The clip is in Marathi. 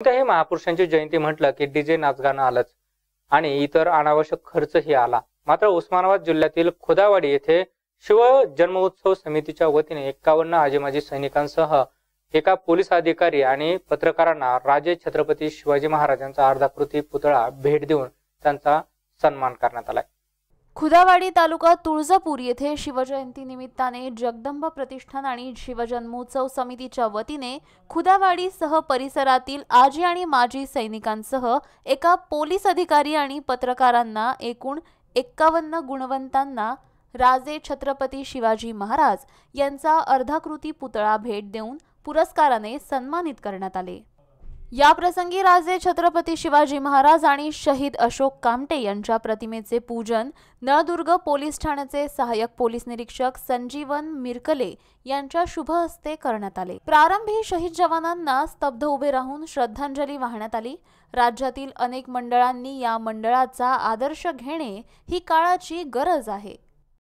कोणत्याही महापुरुषांची जयंती म्हटलं की डीजे नाचगाणं आलंच. आणि इतर अनावश्यक खर्चही आला. मात्र उस्मानाबाद जिल्ह्यातील खुदावाडी येथे शिव जन्मोत्सव समितीच्या वतीने एक्कावन्न आजीमाजी सैनिकांसह एका पोलीस अधिकारी आणि पत्रकारांना राजे छत्रपती शिवाजी महाराजांचा अर्धाकृती पुतळा भेट देऊन त्यांचा सन्मान करण्यात आलाय. खुदावाडी तालुका तुळजापूर येथे शिवजयंती निमित्ताने जगदंब प्रतिष्ठान आणि शिवजन्मोत्सव समितीच्या वतीने खुदावाडीसह परिसरातील आजी आणि माजी सैनिकांसह एका पोलीस अधिकारी आणि पत्रकारांना एकूण एक्कावन्न गुणवंतांना राजे छत्रपती शिवाजी महाराज यांचा अर्धाकृती पुतळा भेट देऊन पुरस्काराने सन्मानित करण्यात आले. याप्रसंगी राजे छत्रपती शिवाजी महाराज आणि शहीद अशोक कामटे यांच्या प्रतिमेचे पूजन नळदुर्ग पोलीस ठाण्याचे सहाय्यक पोलीस निरीक्षक संजीवन मिरकले यांच्या शुभ हस्ते करण्यात आले. प्रारंभी शहीद जवानांना स्तब्ध उभे राहून श्रद्धांजली वाहण्यात आली. राज्यातील अनेक मंडळांनी या मंडळाचा आदर्श घेणे ही काळाची गरज आहे.